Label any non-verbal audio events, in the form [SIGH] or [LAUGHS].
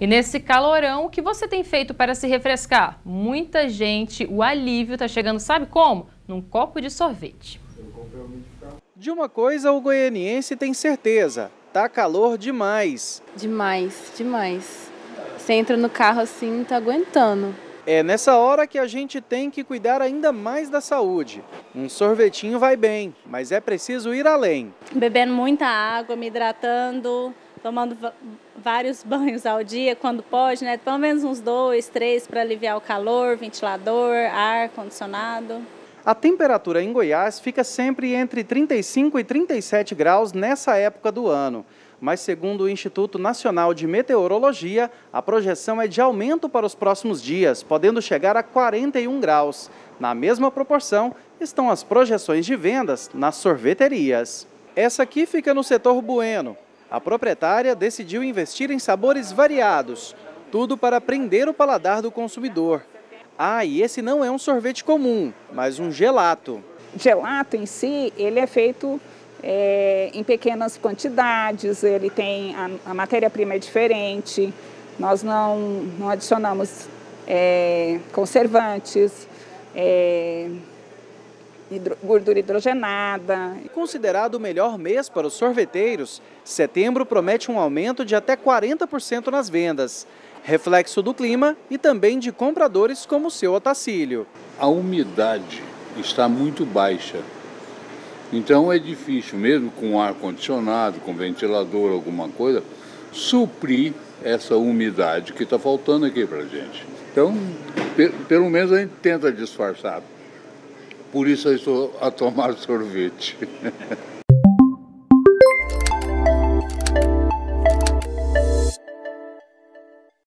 E nesse calorão, o que você tem feito para se refrescar? Muita gente, o alívio está chegando, sabe como? Num copo de sorvete. De uma coisa o goianiense tem certeza, tá calor demais. Demais, demais. Você entra no carro assim, não tá aguentando. É nessa hora que a gente tem que cuidar ainda mais da saúde. Um sorvetinho vai bem, mas é preciso ir além. Bebendo muita água, me hidratando, tomando vários [LAUGHS] banhos ao dia, quando pode, né? Pelo menos uns dois, três para aliviar o calor, ventilador, ar condicionado. A temperatura em Goiás fica sempre entre 35 e 37 graus nessa época do ano. Mas, segundo o Instituto Nacional de Meteorologia, a projeção é de aumento para os próximos dias, podendo chegar a 41 graus. Na mesma proporção estão as projeções de vendas nas sorveterias. Essa aqui fica no setor Bueno. A proprietária decidiu investir em sabores variados, tudo para prender o paladar do consumidor. Ah, e esse não é um sorvete comum, mas um gelato. Gelato em si, ele é feito é, em pequenas quantidades, ele tem a, a matéria-prima é diferente, nós não, não adicionamos é, conservantes, é, hidro, gordura hidrogenada. Considerado o melhor mês para os sorveteiros, setembro promete um aumento de até 40% nas vendas reflexo do clima e também de compradores como o seu Otacílio. A umidade está muito baixa. Então é difícil, mesmo com ar condicionado, com ventilador, alguma coisa, suprir essa umidade que está faltando aqui para gente. Então, pelo menos a gente tenta disfarçar. Por isso eu estou a tomar [LAUGHS] sorvete.